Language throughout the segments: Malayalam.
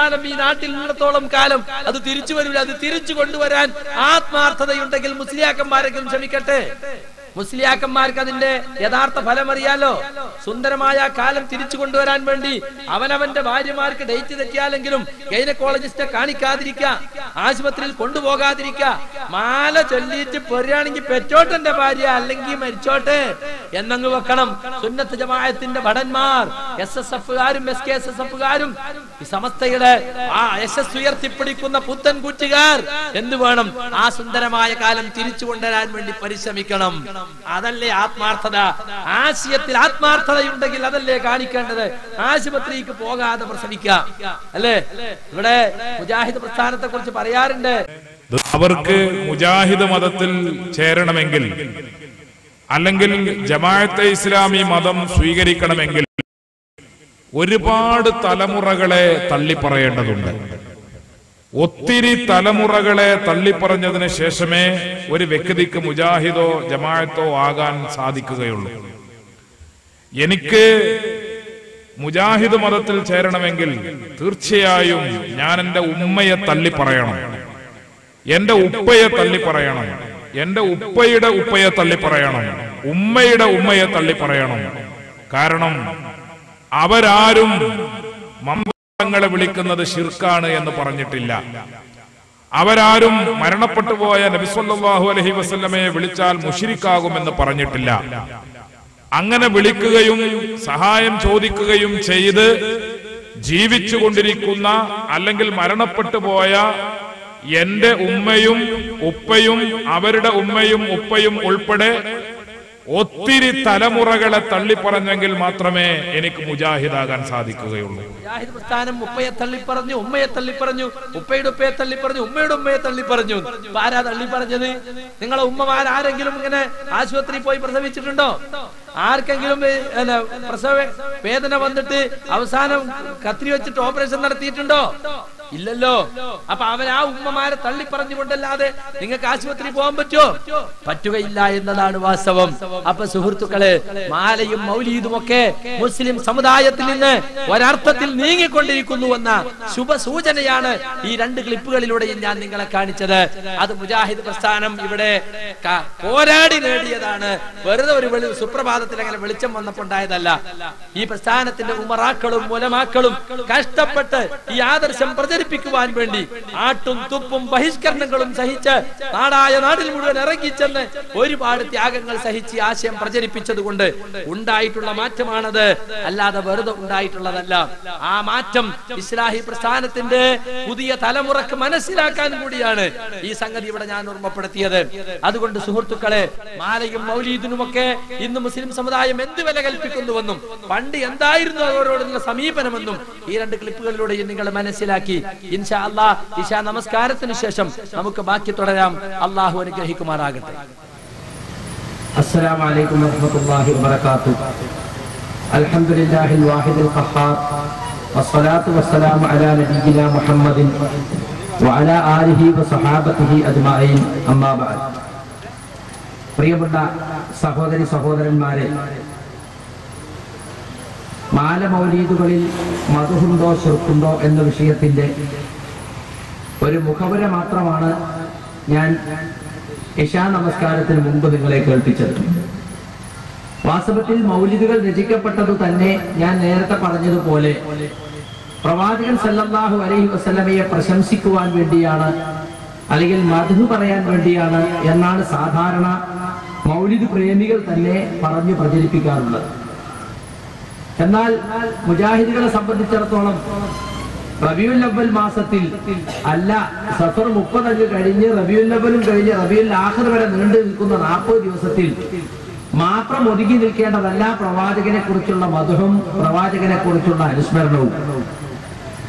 പ്രസ്ഥാനം ഈ നാട്ടിൽ ഉള്ളിടത്തോളം കാലം അത് തിരിച്ചു വരില്ല. അത് തിരിച്ചു കൊണ്ടുവരാൻ ആത്മാർത്ഥതയുണ്ടെങ്കിൽ മുസ്ലിയാക്കന്മാരെങ്കിലും ക്ഷമിക്കട്ടെ. മുസ്ലിയാക്കന്മാർക്ക് അതിന്റെ യഥാർത്ഥ ഫലം അറിയാലോ സുന്ദരമായ കാലം തിരിച്ചു കൊണ്ടുവരാൻ വേണ്ടി അവനവന്റെ ഭാര്യമാർക്ക് ഡേറ്റ് തെറ്റിയാലെങ്കിലും ഗൈനക്കോളജിസ്റ്റെ കാണിക്കാതിരിക്ക ആശുപത്രിയിൽ കൊണ്ടുപോകാതിരിക്ക മാല ചൊല്ലിയിട്ട് പെരുകയാണെങ്കിൽ പെറ്റോട്ടെന്റെ ഭാര്യ അല്ലെങ്കിൽ മരിച്ചോട്ടെ എന്നങ്ങ് വെക്കണം. സുന്നത്ത് ജമായത്തിന്റെ ഭടന്മാർ എസ് എസ് എഫുകാരും എസ് കെ എസ് എസ് എഫുകാരും ഈ സമസ്തയുടെ ആ യശസ് ഉയർത്തിപ്പിടിക്കുന്ന പുത്തൻ കൂറ്റുകാർ എന്ത് വേണം? ആ സുന്ദരമായ കാലം തിരിച്ചു കൊണ്ടുവരാൻ വേണ്ടി പരിശ്രമിക്കണം. അതല്ലേ ആത്മാർത്ഥത? ആശയത്തിൽ ആത്മാർത്ഥതയുണ്ടെങ്കിൽ അതല്ലേ കാണിക്കേണ്ടത്? ആശുപത്രിക്ക് പോകാതെ പ്രസവിക്കാം അല്ലേ? ഇവിടെ മുജാഹിദ് പ്രസ്ഥാനത്തെ കുറിച്ച് പറയാറുണ്ട്. അവർക്ക് മുജാഹിദ് മതത്തിൽ ചേരണമെങ്കിൽ അല്ലെങ്കിൽ ജമാഅത്തെ ഇസ്ലാമി മതം സ്വീകരിക്കണമെങ്കിൽ ഒരുപാട് തലമുറകളെ തള്ളിപ്പറയേണ്ടതുണ്ട്. ഒത്തിരി തലമുറകളെ തള്ളിപ്പറഞ്ഞതിന് ശേഷമേ ഒരു വ്യക്തിക്ക് മുജാഹിദോ ജമാഅത്തോ ആകാൻ സാധിക്കുകയുള്ളൂ. എനിക്ക് മുജാഹിദ് മതത്തിൽ ചേരണമെങ്കിൽ തീർച്ചയായും ഞാൻ എന്റെ ഉമ്മയെ തള്ളി പറയണം എന്റെ ഉപ്പയെ തള്ളി പറയണം എന്റെ ഉപ്പയുടെ ഉപ്പയെ തള്ളി പറയണം ഉമ്മയുടെ ഉമ്മയെ തള്ളി പറയണം കാരണം അവരാരും മമ്പങ്ങളെ വിളിക്കുന്നത് ഷിർക്കാണ് എന്ന് പറഞ്ഞിട്ടില്ല. അവരാരും മരണപ്പെട്ടു പോയ നബിസ്വല്ലാഹു അലഹി വസല്ലമയെ വിളിച്ചാൽ മുഷിരിക്കാകുമെന്ന് പറഞ്ഞിട്ടില്ല. അങ്ങനെ വിളിക്കുകയും സഹായം ചോദിക്കുകയും ചെയ്ത് ജീവിച്ചു കൊണ്ടിരിക്കുന്ന അല്ലെങ്കിൽ മരണപ്പെട്ടു പോയ എന്റെ ഉമ്മയും ഉപ്പയും അവരുടെ ഉമ്മയും ഉപ്പയും ഉൾപ്പെടെ ഒത്തിരി തലമുറകളെ തള്ളിപ്പറഞ്ഞെങ്കിൽ മാത്രമേ എനിക്ക് മുജാഹിദാകാൻ സാധിക്കുകയുള്ളൂ. മുജാഹിദ് പ്രസ്ഥാനം ഉപ്പയെ തള്ളിപ്പറഞ്ഞു ഉമ്മയെ തള്ളിപ്പറഞ്ഞു ഉപ്പയുടെ ഉപ്പയെ തള്ളിപ്പറഞ്ഞു ഉമ്മയുടെ ഉമ്മയെ തള്ളിപ്പറഞ്ഞു. ആരാ തള്ളിപ്പറഞ്ഞത്? നിങ്ങളെ ഉമ്മമാർ ആരെങ്കിലും ഇങ്ങനെ ആശുപത്രിയിൽ പോയി പ്രസവിച്ചിട്ടുണ്ടോ? ആർക്കെങ്കിലും പ്രസവ വേദന വന്നിട്ട് അവസാനം കത്തിരി വെച്ചിട്ട് ഓപ്പറേഷൻ നടത്തിയിട്ടുണ്ടോ? ഇല്ലല്ലോ. അപ്പൊ അവൻ ആ ഉമ്മമാരെ തള്ളി പറഞ്ഞുകൊണ്ടല്ലാതെ നിങ്ങൾക്ക് ആശുപത്രി പോകാൻ പറ്റുമോ? പറ്റുകയില്ല എന്നതാണ് വാസ്തവം. അപ്പൊ സുഹൃത്തുക്കൾ മാലയും മൗലീദും ഒക്കെ മുസ്ലിം സമുദായത്തിൽ നിന്ന് ഒരർത്ഥത്തിൽ നീങ്ങിക്കൊണ്ടിരിക്കുന്നു എന്ന ശുഭസൂചനയാണ് ഈ രണ്ട് ക്ലിപ്പുകളിലൂടെയും ഞാൻ നിങ്ങളെ കാണിച്ചത്. അത് മുജാഹിദ് പ്രസ്ഥാനം ഇവിടെ പോരാടി നേടിയതാണ്. വെറുതെ ഒരു സുപ്രഭാതത്തിൽ അങ്ങനെ വെളിച്ചം വന്നപ്പോൾ ഉണ്ടായതല്ല ഈ പ്രസ്ഥാനത്തിന്റെ ഉമറാക്കളും മുലമാക്കളും കഷ്ടപ്പെട്ട് ഈ ആദർശം പ്രചരിപ്പിക്കുവാൻ വേണ്ടി ആട്ടും തുപ്പും ബഹിഷ്കരണങ്ങളും സഹിച്ച് നാടായ നാടിൽ മുഴുവൻ ഇറങ്ങിച്ചെന്ന് ഒരുപാട് ത്യാഗങ്ങൾ സഹിച്ച് ആശയം പ്രചരിപ്പിച്ചതുകൊണ്ട് ഉണ്ടായിട്ടുള്ള മാറ്റമാണത്. അല്ലാതെ വെറുതെ ഉണ്ടായിട്ടുള്ളതല്ല. ആ മാറ്റം ഇസ്ലാഹി പ്രസ്ഥാനത്തിന്റെ പുതിയ തലമുറയ്ക്ക് മനസ്സിലാക്കാൻ കൂടിയാണ് ഈ സംഗതി ഇവിടെ ഞാൻ ഓർമ്മപ്പെടുത്തിയത്. അതുകൊണ്ട് സുഹൃത്തുക്കളെ മാലയും മൗലീദിനുമൊക്കെ ഇന്ന് മുസ്ലിം സമുദായം എന്ത് വില കൽപ്പിക്കുന്നുവെന്നും പണ്ട് എന്തായിരുന്നു അവരോടുള്ള സമീപനമെന്നും ഈ രണ്ട് ക്ലിപ്പുകളിലൂടെ നിങ്ങൾ മനസ്സിലാക്കി ഇൻഷാ അല്ലാ ഇഷാ നമസ്കാരത്തിന് ശേഷം നമുക്ക് ബാക്കി തുടരാം അള്ളാഹു അനുഗ്രഹിക്കുമാറാകട്ടെ السلام عليكم ورحمة الله وبركاته الحمد لله الواحد القهار والصلاة والسلام على نبينا محمد وعلى آله وصحابته أجمعين أما بعد പ്രിയപ്പെട്ട സഹോദരി സഹോദരന്മാരെ മാലമൗലീദുകളിൽ മധുണ്ടോ ശുർക്കുണ്ടോ എന്ന വിഷയത്തിന്റെ ഒരു മുഖവര മാത്രമാണ് ഞാൻ ഇഷാ നമസ്കാരത്തിന് മുമ്പ് നിങ്ങളെ കേൾപ്പിച്ചത്. വാസ്തവത്തിൽ മൗലിദുകൾ രചിക്കപ്പെട്ടത് തന്നെ ഞാൻ നേരത്തെ പറഞ്ഞതുപോലെ പ്രവാചകൻ സല്ലല്ലാഹു അലൈഹി വസല്ലമയെ പ്രശംസിക്കുവാൻ വേണ്ടിയാണ് അല്ലെങ്കിൽ മധു പറയാൻ വേണ്ടിയാണ് എന്നാണ് സാധാരണ മൗലിദ് പ്രേമികൾ തന്നെ പറഞ്ഞു പ്രചരിപ്പിക്കാറുള്ളത്. എന്നാൽ മുജാഹിദികളെ സംബന്ധിച്ചിടത്തോളം റബിയുൽ അവൽ മാസത്തിൽ അല്ല സഫർ മുപ്പതഞ്ച് കഴിഞ്ഞ് റബിയുൽ അവലും കഴിഞ്ഞ് റബിയുൽ ആഹർ വരെ നീണ്ടു നിൽക്കുന്ന നാൽപ്പത് ദിവസത്തിൽ മാത്രം ഒതുങ്ങി നിൽക്കേണ്ടതല്ല പ്രവാചകനെ കുറിച്ചുള്ള മധുഹവും പ്രവാചകനെ കുറിച്ചുള്ള അനുസ്മരണവും.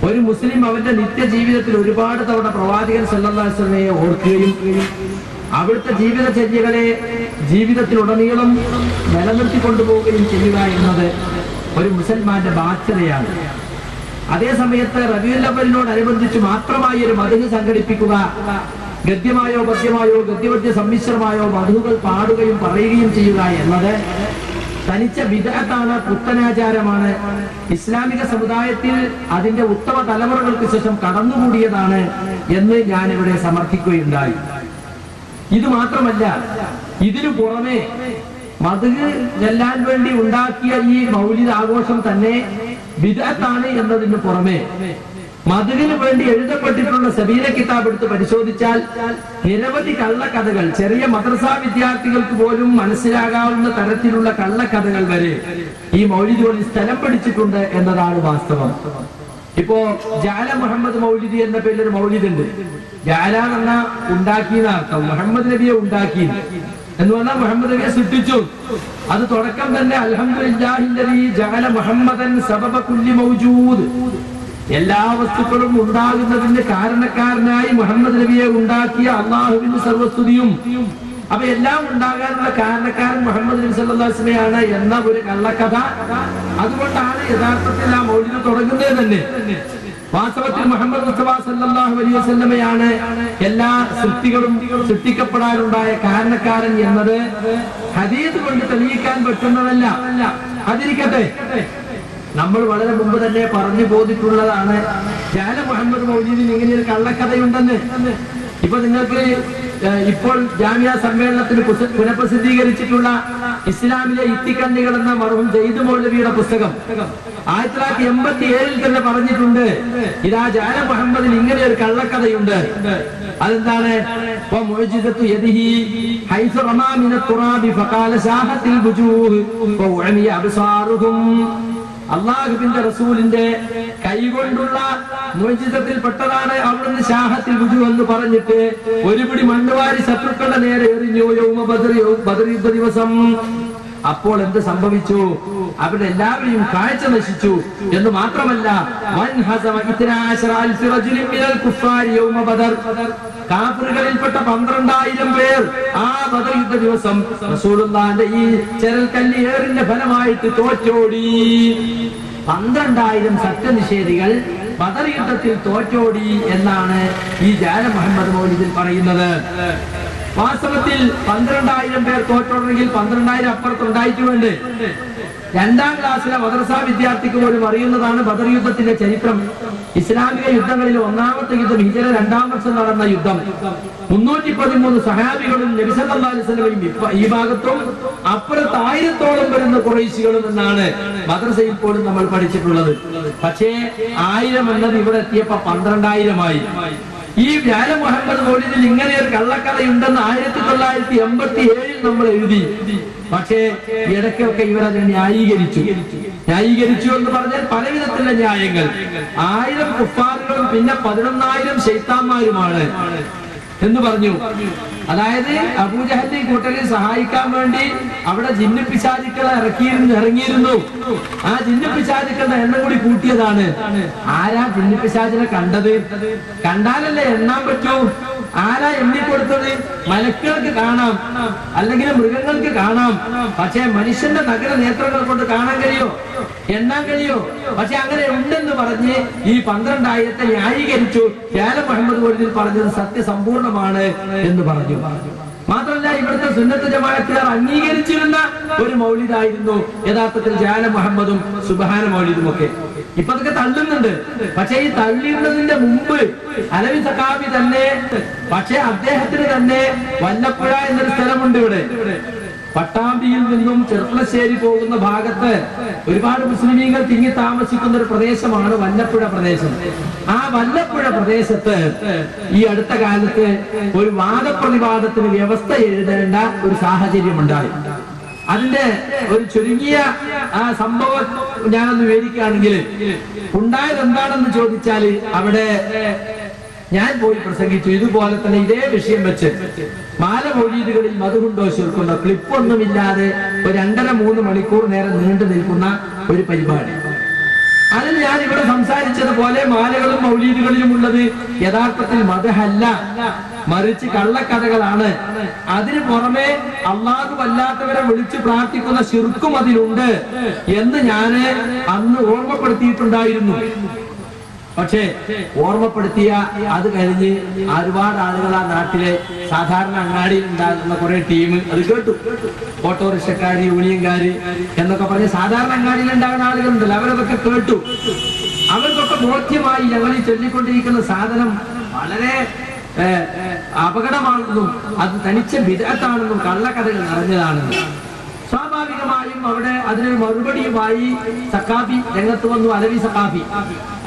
ഒരു മുസ്ലിം അവന്റെ നിത്യജീവിതത്തിൽ ഒരുപാട് തവണ പ്രവാചകൻ സല്ലാസ്ലമയെ ഓർക്കുകയും അവിടുത്തെ ജീവിതചര്യകളെ ജീവിതത്തിലുടനീളം നിലനിർത്തി കൊണ്ടുപോവുകയും ചെയ്യുക എന്നത് ഒരു മുസൽമാന്റെ ബാധ്യതയാണ്. അതേ സമയത്ത് റബിയുൽ അവലിനോടനുബന്ധിച്ച് മാത്രമായി ഒരു മധു സംഘടിപ്പിക്കുക ഗദ്യമായോ പദ്യമായോ ഗദ്യപദ്യ സമ്മിശ്രമായോ മധുകൾ പാടുകയും പറയുകയും ചെയ്യുക എന്നത് തനിച്ച വിദഗ്ധാണ് പുത്തനാചാരമാണ്. ഇസ്ലാമിക സമുദായത്തിൽ അതിന്റെ ഉത്തമ തലമുറകൾക്ക് ശേഷം കടന്നുകൂടിയതാണ് എന്ന് ഞാൻ ഇവിടെ സമർത്ഥിക്കുകയുണ്ടായി. ഇത് മാത്രമല്ല ഇതിനു പുറമെ മതുക് ചെല്ലാൻ വേണ്ടി ഉണ്ടാക്കിയ ഈ മൗലിക ആഘോഷം തന്നെ വിദഗ്ധാണ് എന്നതിന് പുറമെ. മധുവിന് വേണ്ടി എഴുതപ്പെട്ടിട്ടുള്ള സബീല കിതാബ് എടുത്ത് പരിശോധിച്ചാൽ നിരവധി കള്ളക്കഥകൾ ചെറിയ മദ്രസ വിദ്യാർത്ഥികൾക്ക് പോലും മനസ്സിലാകാവുന്ന തരത്തിലുള്ള കള്ളക്കഥകൾ വരെ ഈ മൗലിദികളിൽ സ്ഥലം പിടിച്ചിട്ടുണ്ട് എന്നതാണ് വാസ്തവം. ഇപ്പോ ജാല മുഹമ്മദ് മൗലിദി എന്ന പേരിൽ ഒരു മൗലിദ് ഉണ്ട് ജാല എന്ന ഉണ്ടാക്കിയെന്ന അർത്ഥം. മുഹമ്മദ് നബിയെ ഉണ്ടാക്കി എന്ന് പറഞ്ഞാൽ മുഹമ്മദ് സൃഷ്ടിച്ചു. അത് തുടക്കം തന്നെ ജഅല മുഹമ്മദൻ സബബ കുല്ലി മൗജൂദ്. എല്ലാ വസ്തുക്കളും ഉണ്ടാകുന്നതിന് കാരണക്കാരനായി മുഹമ്മദ് നബിയെ ഉണ്ടാക്കിയ അള്ളാഹുവിന് സർവസ്തുതിയും. അപ്പൊ എല്ലാം ഉണ്ടാകാനുള്ള കാരണക്കാരൻ മുഹമ്മദ് നബി സല്ലാസ്മയാണ് എന്ന ഒരു കള്ളക്കഥ. അതുകൊണ്ടാണ് യഥാർത്ഥത്തിൽ ആ മൗലിക തുടങ്ങുന്നത് തന്നെ. വാസ്തവത്തിൽ മുഹമ്മദ് മുസ്തഫ അലൈഹി വസല്ലമയാണ് എല്ലാ സൃഷ്ടികളും സൃഷ്ടിക്കപ്പെടാനുണ്ടായ കാരണക്കാരൻ എന്നത്. ഹദീസ് കൊണ്ട് തെളിയിക്കാൻ പറ്റുന്നതല്ല. അതിരിക്കട്ടെ. നമ്മൾ വളരെ മുമ്പ് തന്നെ പറഞ്ഞു പോന്നിട്ടുള്ളതാണ് ജാല മുഹമ്മദ് മൗലീദിന് ഇങ്ങനെ ഒരു കള്ളക്കഥയുണ്ടെന്ന്. ഇപ്പൊ നിങ്ങൾക്ക് ഇപ്പോൾ ജാമ്യ സമ്മേളനത്തിന് പുനഃപ്രസിദ്ധീകരിച്ചിട്ടുള്ള ഇസ്ലാമിലെ ഇത്തിക്കണ്ണികൾ എന്ന മറുപടി സെയ്ദ് മൗലവിയുടെ പുസ്തകം. ആയിരത്തി തൊള്ളായിരത്തി എൺപത്തി ഏഴിൽ തന്നെ പറഞ്ഞിട്ടുണ്ട് ഇതാ ജാന മുഹമ്മദിൽ ഇങ്ങനെ ഒരു കള്ളക്കഥയുണ്ട്. അതെന്താണ്? ഇപ്പൊ റമാമിന ഫഖാല അള്ളാഹുബിന്റെ റസൂലിന്റെ കൈകൊണ്ടുള്ള മോചിതത്തിൽ പെട്ടതാണ് അവിടുന്ന് ശാഹത്തിൽ രുജു എന്ന് പറഞ്ഞിട്ട് ഒരുപിടി മണ്ണുവാരി ശത്രുക്കളുടെ നേരെ എറിഞ്ഞു. യൗമ ബദ്രി യൗ- ബദർ യുദ്ധ ദിവസം. അപ്പോൾ എന്ത് സംഭവിച്ചു? അവരുടെ എല്ലാവരെയും കാഴ്ച നശിച്ചു. എന്ന് മാത്രമല്ല കാഫറുകളിൽപ്പെട്ട പന്ത്രണ്ടായിരം പേർ ആ ബദർ യുദ്ധ ദിവസം റസൂലുള്ളാന്റെ ഈ ചെരൽക്കല്ലി ഏറിന്റെ ഫലമായിട്ട് തോറ്റോടി. പന്ത്രണ്ടായിരം സത്യനിഷേധികൾ ബദർ യുദ്ധത്തിൽ തോറ്റോടി എന്നാണ് ഈ ജാല മുഹമ്മദ് മൗലിദിൽ പറയുന്നത്. വാസ്തവത്തിൽ പന്ത്രണ്ടായിരം പേർ തോറ്റോടെങ്കിൽ പന്ത്രണ്ടായിരം അപ്പുറത്ത് വേണ്ടേ രണ്ടാം ക്ലാസ്സിലെ മദർസാ വിദ്യാർത്ഥിക്ക് പോലും അറിയുന്നതാണ് ബദർ യുദ്ധത്തിന്റെ ചരിത്രം. ഇസ്ലാമിക യുദ്ധങ്ങളിൽ ഒന്നാമത്തെ യുദ്ധം ഹിജറ രണ്ടാം വർഷം നടന്ന യുദ്ധം. മുന്നൂറ്റി പതിമൂന്ന് സഹാബികളും നബിസല്ലാസ്ലമയും ഈ ഭാഗത്തും അപ്പുറത്ത് ആയിരത്തോളം വരുന്ന കുറേശികളും എന്നാണ് മദ്രസയിൽ പോലും നമ്മൾ പഠിച്ചിട്ടുള്ളത്. പക്ഷേ ആയിരം എന്നത് ഇവിടെ എത്തിയപ്പോ പന്ത്രണ്ടായിരമായി. ഈ വ്യാല മുഹമ്മദ് മൗലിദിൽ ഇങ്ങനെ ഒരു കള്ളക്കഥയുണ്ടെന്ന് ആയിരത്തി തൊള്ളായിരത്തി എൺപത്തി ഏഴിൽ നമ്മൾ എഴുതി. പക്ഷേ ഇടയ്ക്കൊക്കെ ഇവരതിനെ ന്യായീകരിച്ചു. ന്യായീകരിച്ചു എന്ന് പറഞ്ഞാൽ പലവിധത്തിലുള്ള ന്യായങ്ങൾ. ആയിരം കുഫാറുകളും പിന്നെ പതിനൊന്നായിരം ശൈത്താന്മാരുമാണ് എന്ന് പറഞ്ഞു. അതായത് അബൂജഹലി കൂട്ടരെ സഹായിക്കാൻ വേണ്ടി അവിടെ ജിന്നപ്പിശാചുക്കളെ ഇറക്കിയിരുന്നു ഇറങ്ങിയിരുന്നു. ആ ജിന്നപ്പിശാചുക്കളുടെ എണ്ണം കൂടി കൂട്ടിയതാണ്. ആരാ ജിന്നപ്പിശാചിനെ കണ്ടത്? കണ്ടാലല്ലേ എണ്ണാൻ പറ്റൂ? ആരാ എണ്ണിക്കൊടുത്തത് മലക്കുകൾക്ക് കാണാം. അല്ലെങ്കിൽ മൃഗങ്ങൾക്ക് കാണാം. പക്ഷേ മനുഷ്യന്റെ നഗര നേത്രങ്ങൾ കൊണ്ട് കാണാൻ കഴിയോ? എണ്ണാൻ കഴിയോ? പക്ഷെ അങ്ങനെ ഉണ്ടെന്ന് പറഞ്ഞ് ഈ പന്ത്രണ്ടായിരത്തെ ന്യായീകരിച്ചു. ഖ്യാല മുഹമ്മദ് കോഴിയിൽ പറഞ്ഞത് സത്യസമ്പൂർണമാണ് എന്ന് പറഞ്ഞു. മാത്രമല്ല ഇവിടുത്തെ സുന്നത്ത് ജമാഅത്തുകാർ അംഗീകരിച്ചിരുന്ന ഒരു മൗലിദായിരുന്നു. യഥാർത്ഥത്തിൽ ജാല മുഹമ്മദും സുബഹാന മൗലിദും ഒക്കെ ഇപ്പൊ അതൊക്കെ തള്ളുന്നുണ്ട്. പക്ഷെ ഈ തള്ളിയുള്ളതിന്റെ മുമ്പ് അലവി സഖാബി തന്നെ പക്ഷെ അദ്ദേഹത്തിന് തന്നെ വല്ലപ്പുഴ എന്നൊരു സ്ഥലമുണ്ട് ഇവിടെ. പട്ടാമ്പിയിൽ നിന്നും ചെർപ്പളശ്ശേരി പോകുന്ന ഭാഗത്ത് ഒരുപാട് മുസ്ലിമീങ്ങൾ തിങ്ങി താമസിക്കുന്ന ഒരു പ്രദേശമാണ് വല്ലപ്പുഴ പ്രദേശം. ആ വല്ലപ്പുഴ പ്രദേശത്ത് ഈ അടുത്ത കാലത്ത് ഒരു വാദപ്രതിവാദത്തിന് വ്യവസ്ഥ എഴുതേണ്ട ഒരു സാഹചര്യം ഉണ്ടായി അതിന്റെ ഒരു ചുരുങ്ങിയ ആ സംഭവം ഞാനൊന്ന് വിവരിക്കുകയാണെങ്കിൽ ഉണ്ടായത് എന്താണെന്ന് ചോദിച്ചാൽ അവിടെ ഞാൻ പോയി പ്രസംഗിച്ചു. ഇതുപോലെ തന്നെ ഇതേ വിഷയം വെച്ച് മാല മാലമൊഴീതുകളിൽ മധുകൊണ്ടോ ചുരുക്കുന്ന ക്ലിപ്പൊന്നുമില്ലാതെ ഒരു രണ്ടര മൂന്ന് മണിക്കൂർ നേരം നീണ്ടു നിൽക്കുന്ന ഒരു പരിപാടി. അതിൽ ഞാൻ ഇവിടെ സംസാരിച്ചതുപോലെ മാലകളും മൗലീദുകളിലും ഉള്ളത് യഥാർത്ഥത്തിൽ മതഹല്ല മറിച്ച് കള്ളക്കഥകളാണ്. അതിന് പുറമെ അള്ളാഹു വല്ലാത്തവരെ വിളിച്ചു പ്രാർത്ഥിക്കുന്ന ശിർക്കും അതിലുണ്ട് എന്ന് ഞാൻ അന്ന് ഓർമ്മപ്പെടുത്തിയിട്ടുണ്ടായിരുന്നു. പക്ഷേ ഓർമ്മപ്പെടുത്തിയ അത് കഴിഞ്ഞ് ഒരുപാട് ആളുകൾ ആ നാട്ടിലെ സാധാരണ അങ്ങാടിയിൽ ഉണ്ടാകുന്ന കുറെ ടീം അത് കേട്ടു. ഓട്ടോറിക്ഷക്കാര് യൂണിയൻകാര് എന്നൊക്കെ പറഞ്ഞ് സാധാരണ അങ്ങാടിയിൽ ഉണ്ടാകുന്ന ആളുകളുണ്ടല്ലോ അവരതൊക്കെ കേട്ടു. അവർക്കൊക്കെ ബോധ്യമായി ഞങ്ങൾ ഈ ചൊല്ലിക്കൊണ്ടിരിക്കുന്ന സാധനം വളരെ അപകടമാണെന്നും അത് തനിച്ച വിദഗ്ധാണെന്നും കള്ളക്കഥകൾ നിറഞ്ഞതാണെന്നും. സ്വാഭാവികമായും അവിടെ അതിനൊരു മറുപടിയുമായി സക്കാഫി രംഗത്ത് വന്നു അലവി സക്കാഫി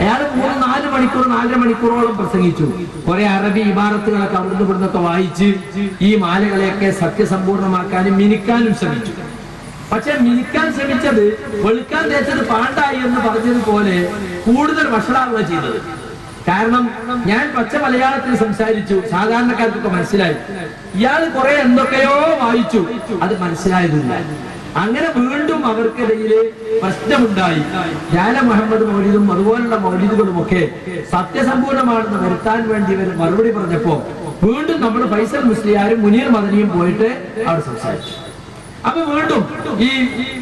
അയാൾ മൂന്ന് നാല് മണിക്കൂർ നാലര മണിക്കൂറോളം പ്രസംഗിച്ചു. കുറെ അറബി ഇമാരത്തുകളൊക്കെ അവിടുന്ന് ഇവിടുന്നൊക്കെ വായിച്ച് ഈ മാലകളെയൊക്കെ സത്യസമ്പൂർണമാക്കാനും മിനിക്കാനും ശ്രമിച്ചു. പക്ഷെ മിനിക്കാൻ ശ്രമിച്ചത് വെളുക്കാൻ തേച്ചത് പാണ്ടായി എന്ന് പറഞ്ഞതുപോലെ കൂടുതൽ വഷളാവുക ചെയ്തത്. കാരണം ഞാൻ പച്ച മലയാളത്തിൽ സംസാരിച്ചു സാധാരണക്കാർക്കൊക്കെ മനസ്സിലായി. ഇയാൾ കുറെ എന്തൊക്കെയോ വായിച്ചു അത് മനസ്സിലായതില്ല അങ്ങനെ വീണ്ടും അവർക്കിടയിൽ പ്രശ്നമുണ്ടായി. ജാല മുഹമ്മദ് മൗലിദും അതുപോലുള്ള മൗലിദുകളും ഒക്കെ സത്യസമ്പൂർണമാണെന്ന് വരുത്താൻ വേണ്ടി ഇവർ മറുപടി പറഞ്ഞപ്പോ വീണ്ടും നമ്മൾ ഫൈസൽ മുസ്ലിയാരും മുനീർ മദനിയും പോയിട്ട് അവിടെ സംസാരിച്ചു. അപ്പൊ വീണ്ടും ഈ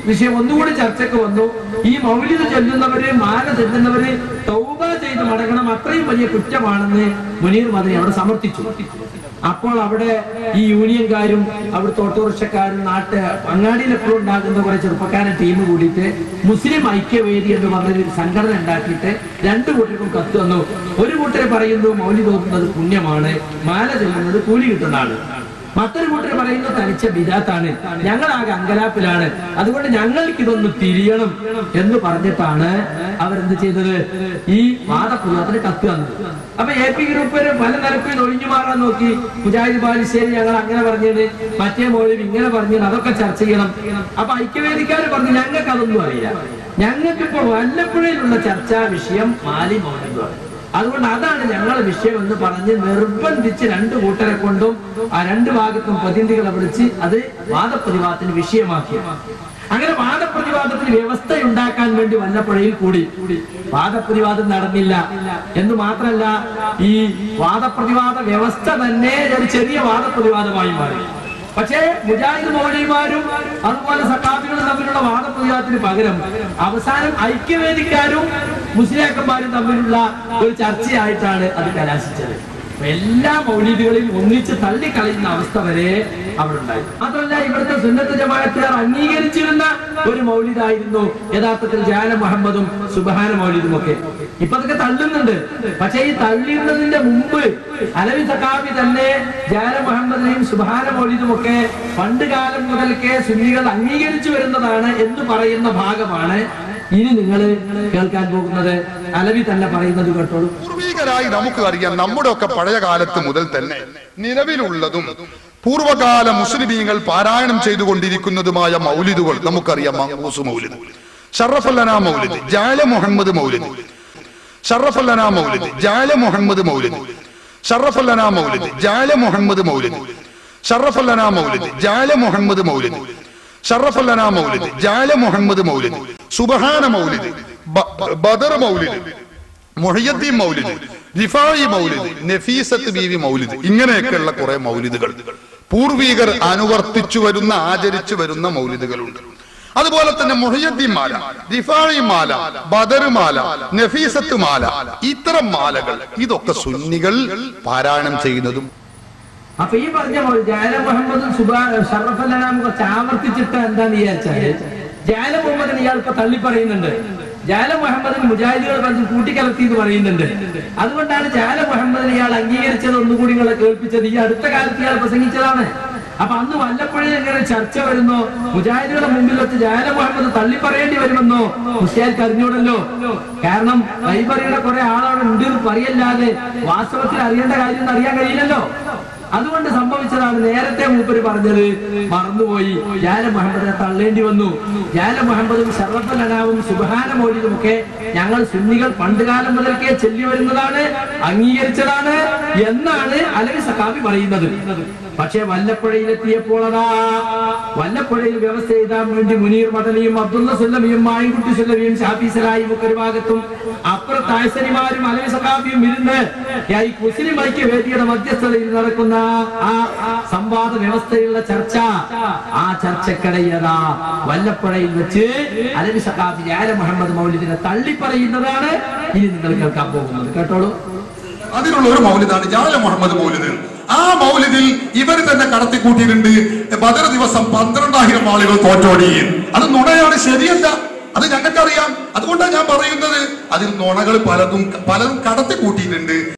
വിഷയം ഒന്നുകൂടി ചർച്ചക്ക് വന്നു. ഈ മൗലിക ചെല്ലുന്നവര് മാല ചെല്ലുന്നവര് തൗബ ചെയ്ത് മടങ്ങണം അത്രയും വലിയ കുറ്റമാണെന്ന് മുനീർ മദനി അവിടെ സമർത്ഥിച്ചു. അപ്പോൾ അവിടെ ഈ യൂണിയൻകാരും അവിടുത്തെ ഓട്ടോറിക്ഷക്കാരും നാട്ട് അങ്ങാടിയിൽ എപ്പോഴും ഉണ്ടാകുന്ന കുറെ ചെറുപ്പക്കാരെ ടീം കൂടിയിട്ട് മുസ്ലിം ഐക്യവേദി എന്ന് പറഞ്ഞൊരു സംഘടന ഉണ്ടാക്കിയിട്ട് രണ്ടു കൂട്ടർക്കും കത്ത് വന്നു ഒരു കൂട്ടരെ പറയുന്നു മൗലി തോന്നുന്നത് പുണ്യമാണ്. മാല ചെല്ലുന്നത് കൂലി കിട്ടുന്നതാണ് മറ്റൊരു കൂട്ടർ പറയുന്ന തനിച്ച വിദാത്താണ് ഞങ്ങൾ ആകെ അങ്കലാപ്പിലാണ്. അതുകൊണ്ട് ഞങ്ങൾക്ക് ഇതൊന്ന് തിരിയണം എന്ന് പറഞ്ഞിട്ടാണ് അവരെന്ത് ചെയ്തത്? ഈ വാദപ്രയോഗത്തിന് കത്ത് തന്നത്. അപ്പൊ എ പി ഗ്രൂപ്പ് പല നിലക്കും ഒഴിഞ്ഞു മാറാൻ നോക്കി. മുജാഹിദ് ബാലിശ്ശേരി ഞങ്ങൾ അങ്ങനെ പറഞ്ഞത് മറ്റേ മോഴി ഇങ്ങനെ പറഞ്ഞത് അതൊക്കെ ചർച്ച ചെയ്യണം. അപ്പൊ ഐക്യവേദിക്കാർ പറഞ്ഞു ഞങ്ങൾക്ക് അതൊന്നും അറിയില്ല. ഞങ്ങൾക്കിപ്പോ വല്ലപ്പുഴയിലുള്ള ചർച്ചാ വിഷയം മാലി മൗലവിയാണ് അതുകൊണ്ട് അതാണ് ഞങ്ങളെ വിഷയം എന്ന് പറഞ്ഞ് നിർബന്ധിച്ച് രണ്ടു കൂട്ടരെ കൊണ്ടും ആ രണ്ട് ഭാഗത്തും പ്രതിനിധികളെ വിളിച്ച് അത് വാദപ്രതിവാദത്തിന് വിഷയമാക്കി. അങ്ങനെ വാദപ്രതിവാദത്തിന് വ്യവസ്ഥ ഉണ്ടാക്കാൻ വേണ്ടി വല്ലപ്പുഴയിൽ കൂടി വാദപ്രതിവാദം നടന്നില്ല. എന്ന് മാത്രമല്ല ഈ വാദപ്രതിവാദ വ്യവസ്ഥ തന്നെ ഒരു ചെറിയ വാദപ്രതിവാദമായി മാറി. പക്ഷേ മുജാഹിദ് മൗലിമാരും അതുപോലെ സക്കാഫികളും തമ്മിലുള്ള വാദപ്രതിവാദത്തിന് പകരം അവസാനം ഐക്യവേദിക്കാരും മുസ്ലിയാക്കന്മാരും തമ്മിലുള്ള ഒരു ചർച്ചയായിട്ടാണ് അത് കലാശിച്ചത്. എല്ലാ മൗലീദുകളെയും ഒന്നിച്ച് തള്ളിക്കളയുന്ന അവസ്ഥ വരെ അവിടെ ഉണ്ടായി. മാത്രമല്ല ഇവിടുത്തെ സുന്നത്ത് ജമാഅത്തുകാർ അംഗീകരിച്ചിരുന്ന ഒരു മൗലിദായിരുന്നു യഥാർത്ഥത്തിൽ ജാന മുഹമ്മദും സുബഹാന മൗലിദും ഒക്കെ. ഇപ്പൊ അതൊക്കെ തള്ളുന്നുണ്ട്. പക്ഷെ ഈ തള്ളിയുന്നതിന്റെ മുമ്പ് അലവി സഖാബി തന്നെ ജാന മുഹമ്മദിനെയും സുബഹാന മൗലിദും ഒക്കെ പണ്ട് കാലം മുതൽക്കേ സുന്നികൾ അംഗീകരിച്ചു വരുന്നതാണ് എന്ന് പറയുന്ന ഭാഗമാണ് ഇനി നിങ്ങൾ കേൾക്കാൻ പോകുന്നത് അലവി തന്നെ പറയുന്നത് കേട്ടോളൂ. പൂർവികരായി നമുക്ക് അറിയാം നമ്മുടെ ഒക്കെ പഴയ കാലത്ത് മുതൽ തന്നെ നിലവിലുള്ളതും പൂർവകാല മുസ്ലിമീങ്ങൾ പാരായണം ചെയ്തുകൊണ്ടിരിക്കുന്നതുമായ മൗലിദുകൾ നമുക്കറിയാം മങ്കൂസ് മൗലിദ് ഷറഫല്ലന മൗലിദ് ജാല മുഹമ്മദ് മൗലിദ് ഷറഫല്ലന മൗലിദ് ജാല മുഹമ്മദ് മൗലിദ് ഷറഫല്ലന മൗലിദ് ജാല മുഹമ്മദ് മൗലിദ് ഷറഫല്ലന മൗലിദ് ജാല മുഹമ്മദ് മൗലിദ് ഷറഫല്ലന മൗലിദ് ജാല മുഹമ്മദ് മൗലിദ് സുബഹാന മൗലിദ് ബദർ മൗലിദ് മൊഹിയദ്ദീൻ മൗലിദ് റിഫായി മൗലിദ് നഫീസത്ത് ബീവി മൗലിദ് ഇങ്ങനെയൊക്കെയുള്ള കുറെ മൗലിദുകൾ. പൂർവീകർ അനുവർത്തിച്ചു വരുന്ന ആചരിച്ചു വരുന്ന മൗലിദുകളുണ്ട്. അതുപോലെ തന്നെ മുഹയ്യദ്ദീൻ മാല റിഫായി മാല ബദർ മാല നഫീസത്ത് മാല ഇത്തരം മാലകൾ ഇതൊക്കെ സുന്നികൾ പാരായണം ചെയ്യുന്നതും അപ്പൊ ഈ പറഞ്ഞ പോലെ ജാല മുഹമ്മദും സുബാ ഷറഫല്ലാമും കുറച്ച് ആവർത്തിച്ചിട്ട് എന്താന്ന് വിചാരിച്ചാൽ ജാല മുഹമ്മദിന് ഇയാൾക്ക് തള്ളി പറയുന്നുണ്ട് ജാല മുഹമ്മദിന് മുജാഹിദികൾ പറഞ്ഞ് കൂട്ടിക്കലർത്തി എന്ന് പറയുന്നുണ്ട്. അതുകൊണ്ടാണ് ജാല മുഹമ്മദിന് ഇയാൾ അംഗീകരിച്ചത് ഒന്നുകൂടി നിങ്ങളെ കേൾപ്പിച്ചത്. ഈ അടുത്ത കാലത്ത് ഇയാൾ പ്രസംഗിച്ചതാണ്. അപ്പൊ അന്ന് വല്ലപ്പോഴും എങ്ങനെ ചർച്ച വരുന്നോ മുജാഹിദുകളുടെ മുമ്പിൽ വെച്ച് ജാല മുഹമ്മദ് തള്ളി പറയേണ്ടി വരുമെന്നോ മുസ്ലിയാർക്ക് അറിഞ്ഞൂടല്ലോ. കാരണം ലൈബ്രറിയുടെ കുറെ ആളാണ് ഉണ്ട് പറയല്ലാതെ വാസ്തവത്തിൽ അറിയേണ്ട കാര്യം അറിയാൻ കഴിയില്ലല്ലോ. അതുകൊണ്ട് സംഭവിച്ചതാണ് നേരത്തെ മൂപ്പര് പറഞ്ഞത്. മറന്നുപോയി. ജാല മുഹമ്മദിനെ തള്ളേണ്ടി വന്നു. ജാല മുഹമ്മദും ഷറഫൽ അനാവും സുബാന ഒക്കെ ഞങ്ങൾ സുന്നികൾ പണ്ടുകാലം മുതൽക്കേ ചെല്ലി വരുന്നതാണ് അംഗീകരിച്ചതാണ് എന്നാണ് അലവി സഖാബി പറയുന്നത്. പക്ഷേ വല്ലപ്പുഴയിലെത്തിയപ്പോൾ അതാ വല്ലപ്പുഴയിൽ വ്യവസ്ഥ ചെയ്താൻ വേണ്ടി മുനീർ മദലിയും അബ്ദുള്ള സുല്ലമിയും മായൻകുട്ടി സുല്ലമിയും ഷാഫി സലായും ഒരു ഭാഗത്തും അപ്പുറത്ത് അലൈ സഖാഫിയും ഇരുന്ന് ഈ മുസ്ലിം ഐക്യ വേദിയുടെ മധ്യസ്ഥതയിൽ നടക്കുന്ന ആ സംവാദ വ്യവസ്ഥയുള്ള ചർച്ച ആ ചർച്ചക്കിടയതാ വല്ലപ്പുഴയിൽ വെച്ച് അലവി സഖാഫി ജാല മുഹമ്മദ് മൗലിദിനെ തള്ളിപ്പറയുന്നതാണ് ഇനി നിങ്ങൾ കേൾക്കാൻ പോകുന്നത്. കേട്ടോളൂ. അതിനുള്ള ഒരു മൗലിദാണ് ജാല മുഹമ്മദ് മൗലിദ്. ആ മൗലിദിൽ ഇവർ തന്നെ കടത്തിക്കൂട്ടിയിട്ടുണ്ട്. ബദർ ദിവസം പന്ത്രണ്ടായിരം ആളുകൾ തോറ്റോടി. അത് നുണയാണ് ശരിയല്ല. അത് ഞങ്ങൾക്കറിയാം. അതുകൊണ്ടാണ് ഞാൻ പറയുന്നത്. അതിൽ നുണകൾ പലതും പലതും കടത്തിക്കൂട്ടിയിട്ടുണ്ട്.